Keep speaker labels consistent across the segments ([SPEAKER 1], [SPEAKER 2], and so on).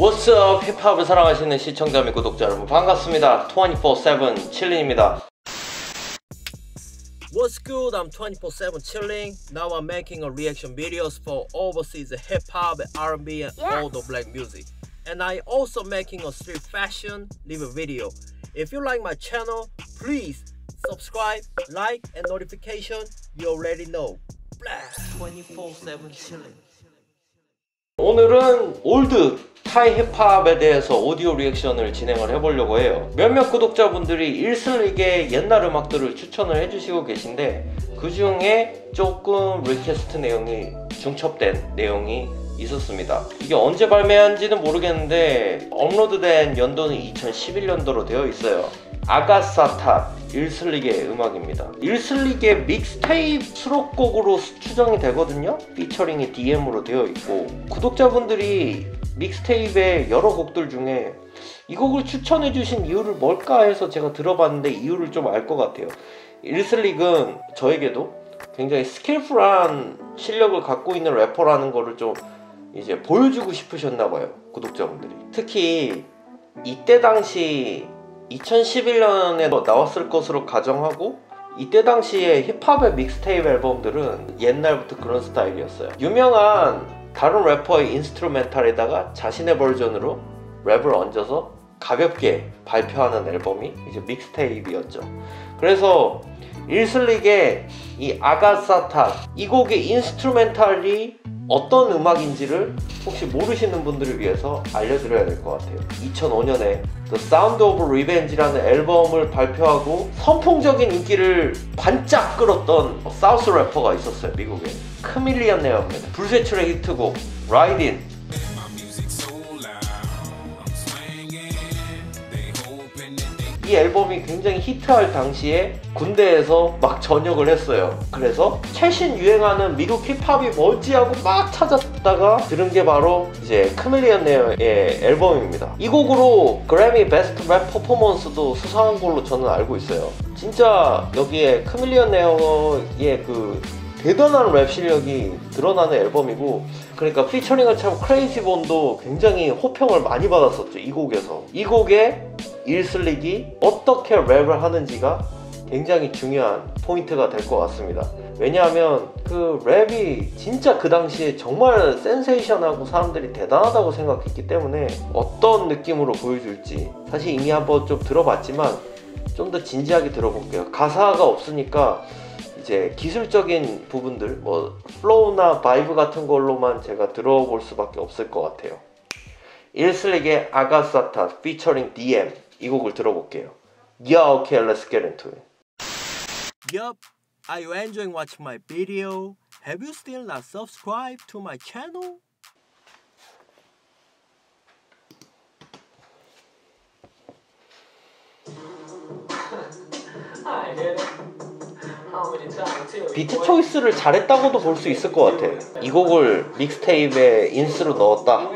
[SPEAKER 1] What's up 힙합을 사랑하시는 시청자 및 구독자 여러분 반갑습니다 24-7 칠린입니다 What's good? I'm 24-7 chilling. Now I'm making a reaction videos for overseas hip hop, R&B, and all the black music. And I also making a street fashion live video. If you like my channel, please subscribe, like, and notification. You already know. Blast 24/7 chilling. 오늘은 올드 타이 힙합에 대해서 오디오 리액션을 진행을 해보려고 해요. 몇몇 구독자분들이 ILLSLICK의 옛날 음악들을 추천을 해주시고 계신데 그 중에 조금 request 내용이 중첩된 내용이 있었습니다. 이게 언제 발매한지는 모르겠는데 업로드된 연도는 2011년도로 되어 있어요. 아가사타 ILLSLICK의 음악입니다. ILLSLICK의 mixtape 수록곡으로 추정이 되거든요. 피처링이 DM으로 되어 있고 구독자분들이 mixtape의 여러 곡들 중에 이 곡을 추천해 주신 이유를 뭘까 해서 제가 들어봤는데 이유를 좀 알 것 같아요. 일슬릭은 저에게도 굉장히 스킬풀한 실력을 갖고 있는 래퍼라는 거를 좀 이제 보여주고 싶으셨나 봐요. 구독자분들이. 특히 이때 당시 2011년에 나왔을 것으로 가정하고 이때 당시에 힙합의 믹스테이프 앨범들은 옛날부터 그런 스타일이었어요. 유명한 다른 래퍼의 instrumental에다가 자신의 버전으로 랩을 얹어서 가볍게 발표하는 앨범이 이제 mixtape였죠. 그래서 ILLSLICK의 이 아가사타 이 곡의 instrumental이 어떤 음악인지를 혹시 모르시는 분들을 위해서 알려드려야 될 것 같아요. 2005년에 The Sound of Revenge라는 앨범을 발표하고 선풍적인 인기를 반짝 끌었던 South 래퍼가 있었어요, 미국에. Chamillionaire입니다. 불세출의 히트곡 Ridin'. 이 앨범이 굉장히 히트할 당시에 군대에서 막 전역을 했어요. 그래서 최신 유행하는 미국 힙합이 뭐지 하고 막 찾았다가 들은 게 바로 이제 Chamillionaire의 앨범입니다. 이 곡으로 그래미 Best Rap Performance도 수상한 걸로 저는 알고 있어요. 진짜 여기에 Chamillionaire의 그 대단한 랩 실력이 드러나는 앨범이고 그러니까 피처링을 한 Krayzie Bone도 굉장히 호평을 많이 받았었죠 이 곡에서 이 곡에 ILLSLICK이 어떻게 랩을 하는지가 굉장히 중요한 포인트가 될 것 같습니다. 왜냐하면 그 랩이 진짜 그 당시에 정말 센세이션하고 사람들이 대단하다고 생각했기 때문에 어떤 느낌으로 보여줄지 사실 이미 한번 좀 들어봤지만 좀 더 진지하게 들어볼게요. 가사가 없으니까 이제 기술적인 부분들 뭐 flow나 vibe 같은 걸로만 제가 들어볼 수밖에 없을 것 같아요. ILLSLICK의 아가사타 피처링 DM 이 곡을 들어볼게요. Yeah, okay, let's get into it. Yup, are you enjoying watching my video? Have you still not subscribed to my channel? 비트 초이스를 잘했다고도 볼 수 있을 것 같아. 이 곡을 믹스테이프에 인스로 넣었다.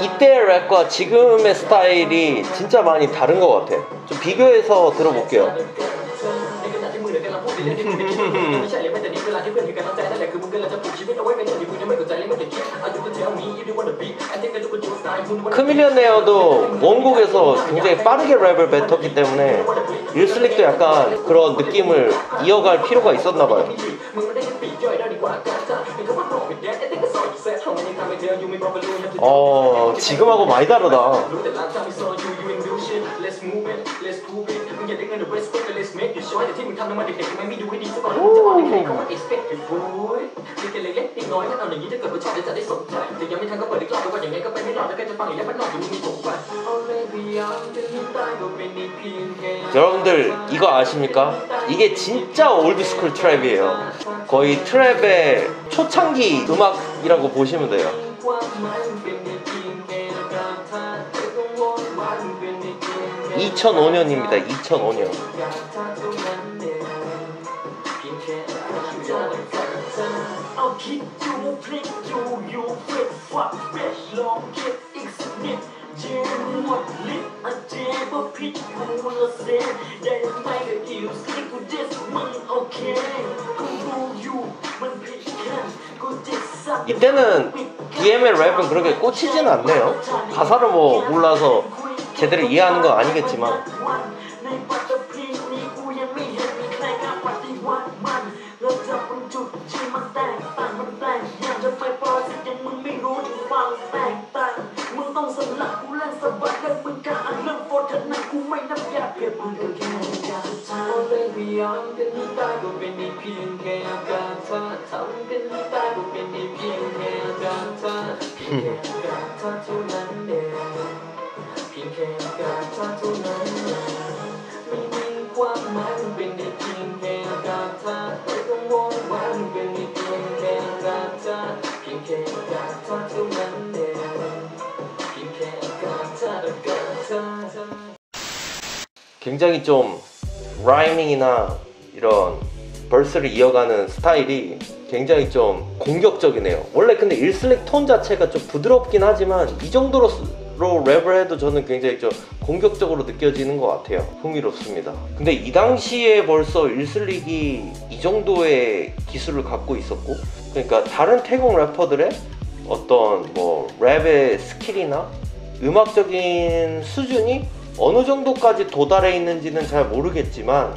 [SPEAKER 1] 이때의 랩과 지금의 스타일이 진짜 많이 다른 것 같아. 좀 비교해서 들어볼게요. 크밀리언 네어도 원곡에서 굉장히 빠르게 랩을 뱉었기 때문에 일슬릭도 약간 그런 느낌을 이어갈 필요가 있었나 봐요. 어 지금하고 많이 다르다. 여러분들 이거 아십니까? 이게 진짜 old school trap이에요. 거의 trap의 초창기 음악이라고 보시면 돼요. 2005년입니다. 2005년. 이때는 DM의 랩은 그렇게 꽂히지는 않네요. 가사를 뭐 몰라서 제대로 이해하는 건 아니겠지만. 굉장히 좀 rhyming이나 이런 verse를 이어가는 스타일이 굉장히 좀 공격적이네요. 원래 근데 ILLSLICK 톤 자체가 좀 부드럽긴 하지만 이 정도로 랩을 해도 저는 굉장히 좀 공격적으로 느껴지는 것 같아요. 흥미롭습니다. 근데 이 당시에 벌써 ILLSLICK이 이 정도의 기술을 갖고 있었고, 그러니까 다른 태국 래퍼들의 어떤 뭐 랩의 스킬이나 음악적인 수준이 어느 정도까지 도달해 있는지는 잘 모르겠지만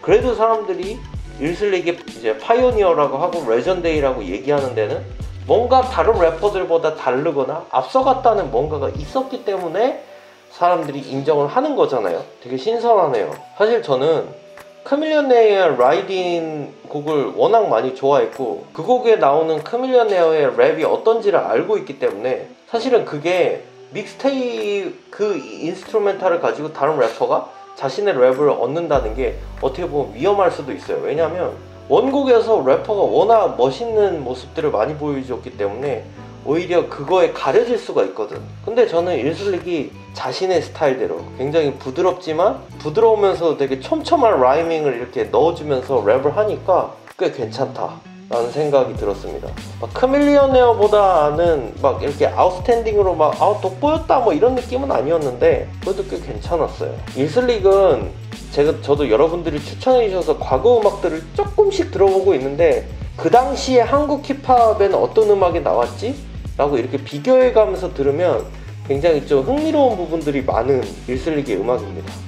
[SPEAKER 1] 그래도 사람들이 ILLSLICK의 이제 pioneer라고 하고 legendary라고 얘기하는 데는 뭔가 다른 래퍼들보다 다르거나 앞서갔다는 뭔가가 있었기 때문에 사람들이 인정을 하는 거잖아요. 되게 신선하네요. 사실 저는 Chamillionaire의 Ridin' 곡을 워낙 많이 좋아했고 그 곡에 나오는 Chamillionaire의 랩이 어떤지를 알고 있기 때문에 사실은 그게 믹스테이 그 instrumental을 가지고 다른 래퍼가 자신의 랩을 얹는다는 게 어떻게 보면 위험할 수도 있어요. 왜냐하면 원곡에서 래퍼가 워낙 멋있는 모습들을 많이 보여줬기 때문에 오히려 그거에 가려질 수가 있거든. 근데 저는 ILLSLICK이 자신의 스타일대로 굉장히 부드럽지만 부드러우면서 되게 촘촘한 rhyming을 이렇게 넣어주면서 랩을 하니까 꽤 괜찮다. 라는 생각이 들었습니다. 막 크밀리언웨어보다는 막 이렇게 아웃스탠딩으로 막 아우 돋보였다 뭐 이런 느낌은 아니었는데 그래도 꽤 괜찮았어요. 일슬릭은 제가 저도 여러분들이 추천해 주셔서 과거 음악들을 조금씩 들어보고 있는데 그 당시에 한국 힙합에는 어떤 음악이 나왔지? 라고 이렇게 비교해 가면서 들으면 굉장히 좀 흥미로운 부분들이 많은 일슬릭의 음악입니다.